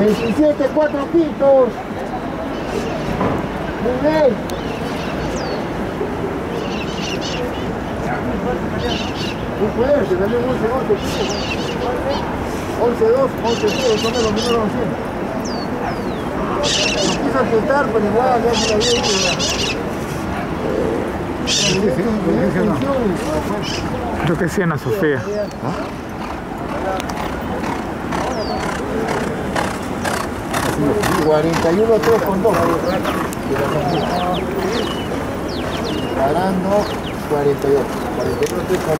27, 4 quintos. Muy bien. Muy fuerte, también 11, 11. 11, 2, 11, 0, son de los números 100. No quiso aceptar, pero igual ya se la dio. Creo que sí, Ana Sofía. 41 3 con 2. Parando 48. 41 3 con